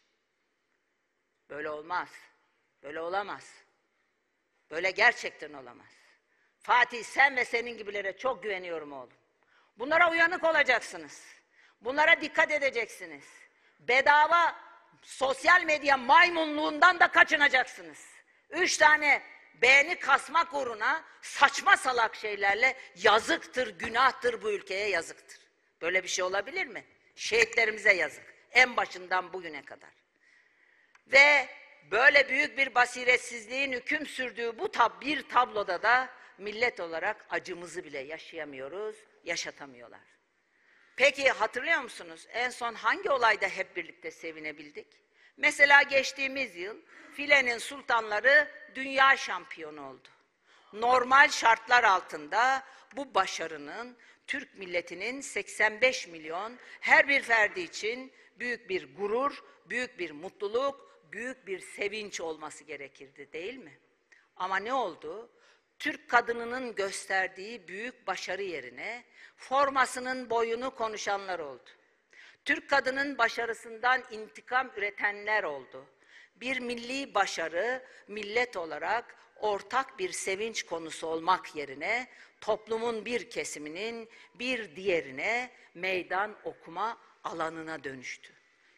böyle olmaz. Böyle olamaz. Böyle gerçekten olamaz. Fatih sen ve senin gibilere çok güveniyorum oğlum. Bunlara uyanık olacaksınız. Bunlara dikkat edeceksiniz. Bedava sosyal medya maymunluğundan da kaçınacaksınız. Üç tane beğeni kasmak uğruna saçma salak şeylerle yazıktır, günahtır bu ülkeye yazıktır. Böyle bir şey olabilir mi? Şehitlerimize yazık. En başından bugüne kadar. Ve böyle büyük bir basiretsizliğin hüküm sürdüğü bu tab bir tabloda da millet olarak acımızı bile yaşayamıyoruz, yaşatamıyorlar. Peki hatırlıyor musunuz? En son hangi olayda hep birlikte sevinebildik? Mesela geçtiğimiz yıl filenin sultanları dünya şampiyonu oldu. Normal şartlar altında bu başarının Türk milletinin 85 milyon her bir ferdi için büyük bir gurur, büyük bir mutluluk, büyük bir sevinç olması gerekirdi değil mi? Ama ne oldu? Türk kadınının gösterdiği büyük başarı yerine formasının boyunu konuşanlar oldu. Türk kadının başarısından intikam üretenler oldu. Bir milli başarı millet olarak ortak bir sevinç konusu olmak yerine toplumun bir kesiminin bir diğerine meydan okuma alanına dönüştü.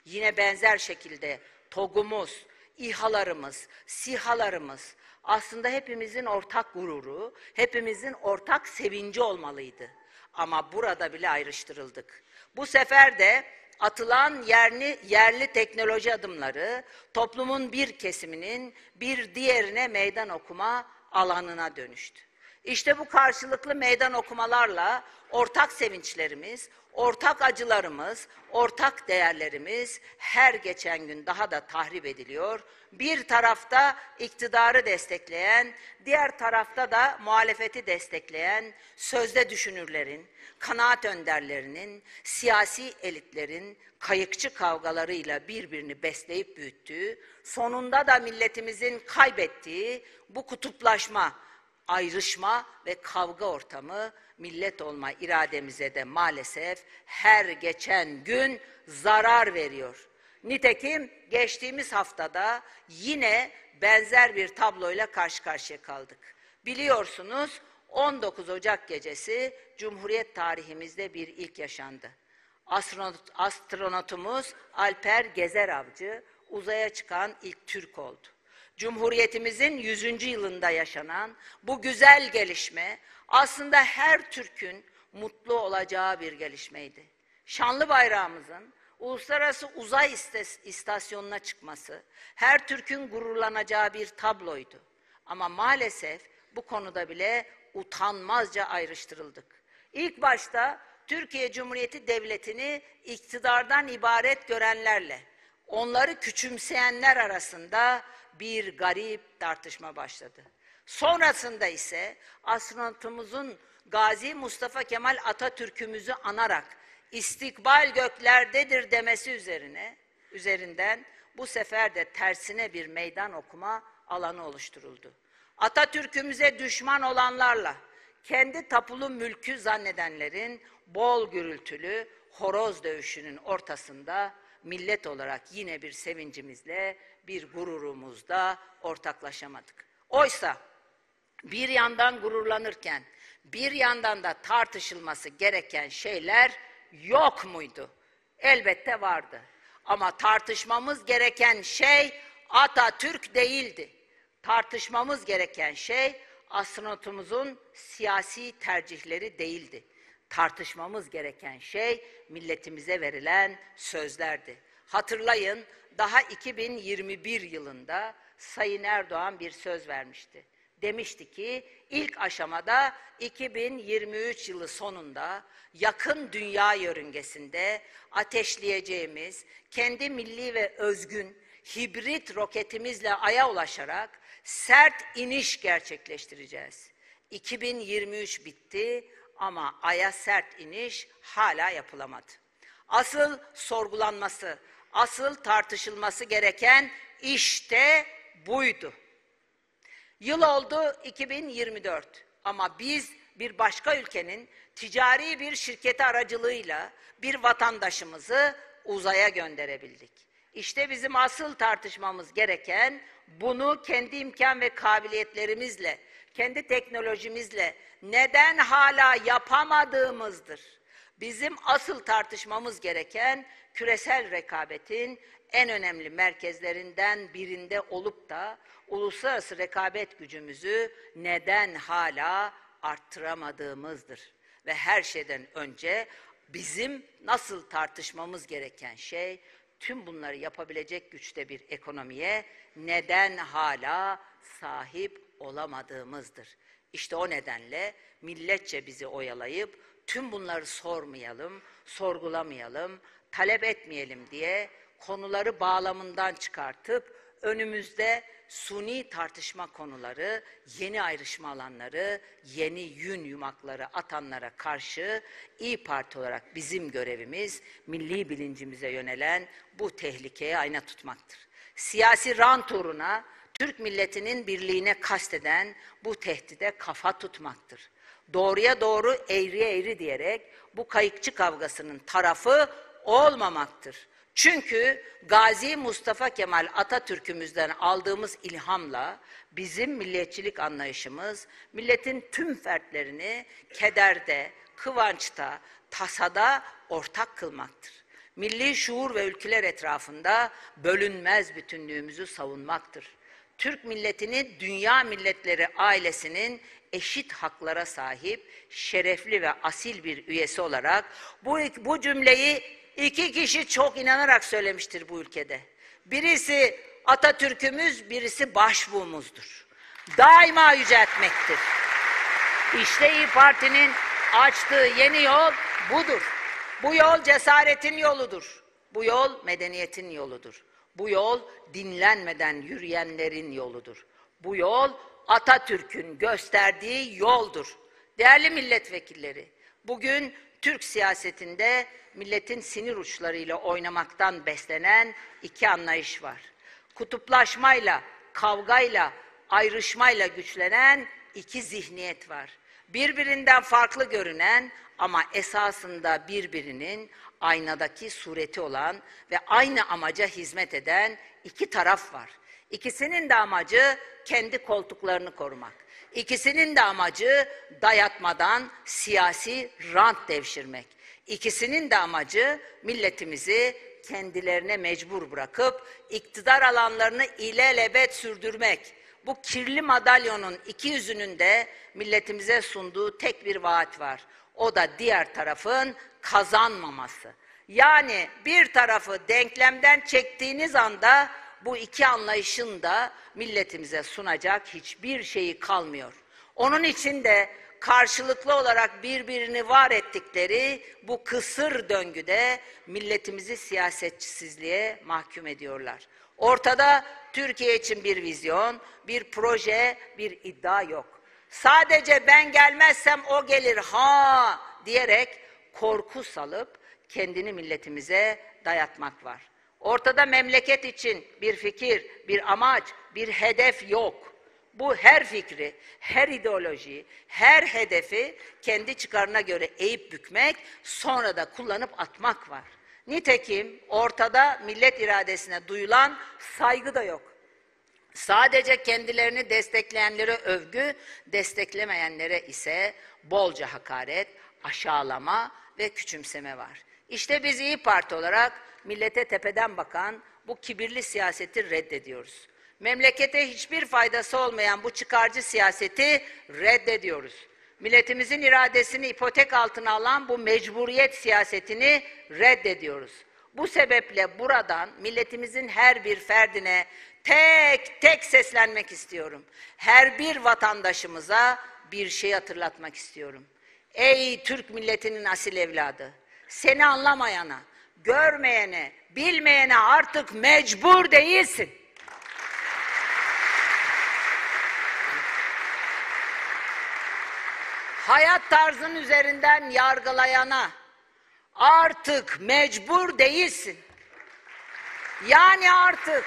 Yine benzer şekilde TOG'umuz, İHA'larımız, SİHA'larımız aslında hepimizin ortak gururu, hepimizin ortak sevinci olmalıydı. Ama burada bile ayrıştırıldık. Bu sefer de atılan yerli, yerli teknoloji adımları toplumun bir kesiminin bir diğerine meydan okuma alanına dönüştü. İşte bu karşılıklı meydan okumalarla ortak sevinçlerimiz, ortak acılarımız, ortak değerlerimiz her geçen gün daha da tahrip ediliyor. Bir tarafta iktidarı destekleyen, diğer tarafta da muhalefeti destekleyen sözde düşünürlerin, kanaat önderlerinin, siyasi elitlerin kayıkçı kavgalarıyla birbirini besleyip büyüttüğü, sonunda da milletimizin kaybettiği bu kutuplaşma, ayrışma ve kavga ortamı millet olma irademize de maalesef her geçen gün zarar veriyor. Nitekim geçtiğimiz haftada yine benzer bir tabloyla karşı karşıya kaldık. Biliyorsunuz 19 Ocak gecesi Cumhuriyet tarihimizde bir ilk yaşandı. Astronot, astronotumuz Alper Gezer Avcı uzaya çıkan ilk Türk oldu. Cumhuriyetimizin 100. yılında yaşanan bu güzel gelişme aslında her Türk'ün mutlu olacağı bir gelişmeydi. Şanlı bayrağımızın uluslararası uzay istasyonuna çıkması her Türk'ün gururlanacağı bir tabloydu. Ama maalesef bu konuda bile utanmazca ayrıştırıldık. İlk başta Türkiye Cumhuriyeti Devleti'ni iktidardan ibaret görenlerle, onları küçümseyenler arasında bir garip tartışma başladı. Sonrasında ise astronotumuzun Gazi Mustafa Kemal Atatürk'ümüzü anarak istikbal göklerdedir demesi üzerine üzerinden bu sefer de tersine bir meydan okuma alanı oluşturuldu. Atatürk'ümüze düşman olanlarla kendi tapulu mülkü zannedenlerin bol gürültülü horoz dövüşünün ortasında millet olarak yine bir sevincimizle, bir gururumuzda ortaklaşamadık. Oysa bir yandan gururlanırken bir yandan da tartışılması gereken şeyler yok muydu? Elbette vardı. Ama tartışmamız gereken şey Atatürk değildi. Tartışmamız gereken şey astronotumuzun siyasi tercihleri değildi. Tartışmamız gereken şey milletimize verilen sözlerdi. Hatırlayın daha 2021 yılında Sayın Erdoğan bir söz vermişti. Demişti ki ilk aşamada 2023 yılı sonunda yakın dünya yörüngesinde ateşleyeceğimiz kendi milli ve özgün hibrit roketimizle Ay'a ulaşarak sert iniş gerçekleştireceğiz. 2023 bitti ama Ay'a sert iniş hala yapılamadı. Asıl sorgulanması, asıl tartışılması gereken işte buydu. Yıl oldu 2024 ama biz bir başka ülkenin ticari bir şirketi aracılığıyla bir vatandaşımızı uzaya gönderebildik. İşte bizim asıl tartışmamız gereken bunu kendi imkan ve kabiliyetlerimizle, kendi teknolojimizle neden hala yapamadığımızdır. Bizim asıl tartışmamız gereken küresel rekabetin en önemli merkezlerinden birinde olup da uluslararası rekabet gücümüzü neden hala arttıramadığımızdır. Ve her şeyden önce bizim nasıl tartışmamız gereken şey tüm bunları yapabilecek güçte bir ekonomiye neden hala sahip olamadığımızdır. İşte o nedenle milletçe bizi oyalayıp tüm bunları sormayalım, sorgulamayalım, talep etmeyelim diye konuları bağlamından çıkartıp önümüzde suni tartışma konuları, yeni ayrışma alanları, yeni yün yumakları atanlara karşı İyi Parti olarak bizim görevimiz milli bilincimize yönelen bu tehlikeye ayna tutmaktır. Siyasi rant uğruna Türk milletinin birliğine kasteden bu tehdide kafa tutmaktır. Doğruya doğru eğriye eğri diyerek bu kayıkçı kavgasının tarafı olmamaktır. Çünkü Gazi Mustafa Kemal Atatürk'ümüzden aldığımız ilhamla bizim milliyetçilik anlayışımız milletin tüm fertlerini kederde, kıvançta, tasada ortak kılmaktır. Milli şuur ve ülkeler etrafında bölünmez bütünlüğümüzü savunmaktır. Türk milletini dünya milletleri ailesinin eşit haklara sahip, şerefli ve asil bir üyesi olarak bu, bu cümleyi iki kişi çok inanarak söylemiştir bu ülkede. Birisi Atatürk'ümüz, birisi başbuğumuzdur. Daima yüceltmektir. İşte İyi Parti'nin açtığı yeni yol budur. Bu yol cesaretin yoludur. Bu yol medeniyetin yoludur. Bu yol dinlenmeden yürüyenlerin yoludur. Bu yol Atatürk'ün gösterdiği yoldur. Değerli milletvekilleri, bugün Türk siyasetinde milletin sinir uçlarıyla oynamaktan beslenen iki anlayış var. Kutuplaşmayla, kavgayla, ayrışmayla güçlenen iki zihniyet var. Birbirinden farklı görünen ama esasında birbirinin aynadaki sureti olan ve aynı amaca hizmet eden iki taraf var. İkisinin de amacı kendi koltuklarını korumak. İkisinin de amacı dayatmadan siyasi rant devşirmek. İkisinin de amacı milletimizi kendilerine mecbur bırakıp iktidar alanlarını ilelebet sürdürmek. Bu kirli madalyonun iki yüzünün de milletimize sunduğu tek bir vaat var. O da diğer tarafın kazanmaması. Yani bir tarafı denklemden çektiğiniz anda bu iki anlayışın da milletimize sunacak hiçbir şeyi kalmıyor. Onun için de karşılıklı olarak birbirini var ettikleri bu kısır döngüde milletimizi siyasetçisizliğe mahkum ediyorlar. Ortada Türkiye için bir vizyon, bir proje, bir iddia yok. Sadece ben gelmezsem o gelir ha diyerek korku salıp kendini milletimize dayatmak var. Ortada memleket için bir fikir, bir amaç, bir hedef yok. Bu her fikri, her ideolojiyi, her hedefi kendi çıkarına göre eğip bükmek, sonra da kullanıp atmak var. Nitekim ortada millet iradesine duyulan saygı da yok. Sadece kendilerini destekleyenlere övgü, desteklemeyenlere ise bolca hakaret, aşağılama ve küçümseme var. İşte biz İyi Parti olarak millete tepeden bakan bu kibirli siyaseti reddediyoruz. Memlekete hiçbir faydası olmayan bu çıkarcı siyaseti reddediyoruz. Milletimizin iradesini ipotek altına alan bu mecburiyet siyasetini reddediyoruz. Bu sebeple buradan milletimizin her bir ferdine tek tek seslenmek istiyorum. Her bir vatandaşımıza bir şey hatırlatmak istiyorum. Ey Türk milletinin asil evladı, seni anlamayana, görmeyene, bilmeyene artık mecbur değilsin. Hayat tarzın üzerinden yargılayana artık mecbur değilsin. Yani artık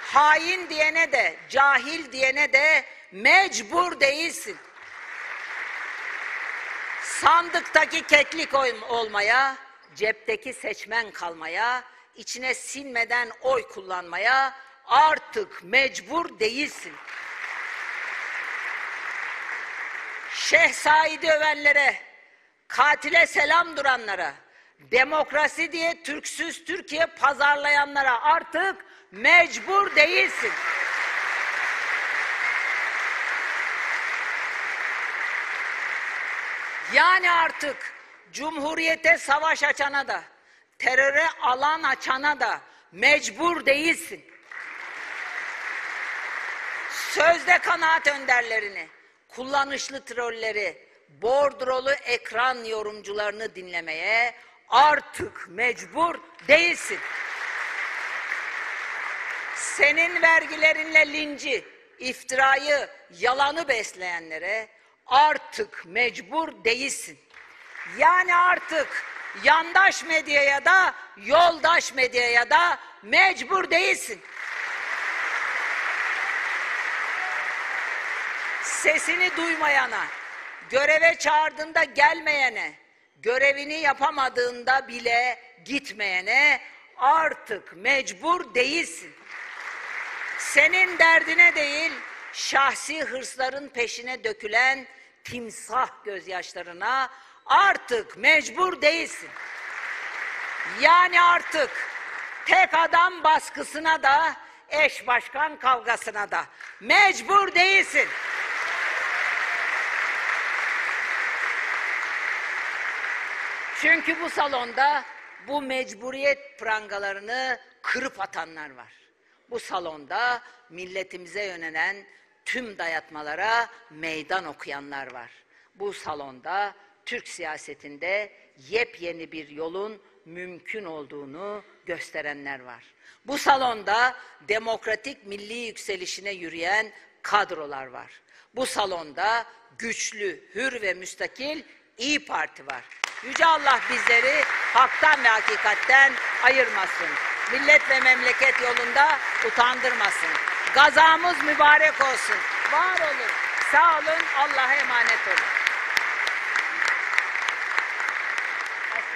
hain diyene de, cahil diyene de mecbur değilsin. Sandıktaki keklik olmaya, cepteki seçmen kalmaya, içine sinmeden oy kullanmaya artık mecbur değilsin. Şeyh Said'i övenlere, katile selam duranlara, demokrasi diye Türksüz Türkiye pazarlayanlara artık mecbur değilsin. Yani artık Cumhuriyete savaş açana da, teröre alan açana da mecbur değilsin. Sözde kanaat önderlerini, kullanışlı trolleri, bordrolu ekran yorumcularını dinlemeye artık mecbur değilsin. Senin vergilerinle linci, iftirayı, yalanı besleyenlere artık mecbur değilsin. Yani artık yandaş medyaya da yoldaş medyaya da mecbur değilsin. Sesini duymayana, göreve çağırdığında gelmeyene, görevini yapamadığında bile gitmeyene artık mecbur değilsin. Senin derdine değil, şahsi hırsların peşine dökülen timsah gözyaşlarına artık mecbur değilsin. Yani artık tek adam baskısına da eş başkan kavgasına da mecbur değilsin. Çünkü bu salonda bu mecburiyet prangalarını kırıp atanlar var. Bu salonda milletimize yönelen tüm dayatmalara meydan okuyanlar var. Bu salonda Türk siyasetinde yepyeni bir yolun mümkün olduğunu gösterenler var. Bu salonda demokratik milli yükselişine yürüyen kadrolar var. Bu salonda güçlü, hür ve müstakil İyi Parti var. Yüce Allah bizleri haktan ve hakikatten ayırmasın. Millet ve memleket yolunda utandırmasın. Gazamız mübarek olsun. Var olun. Sağ olun. Allah'a emanet olun.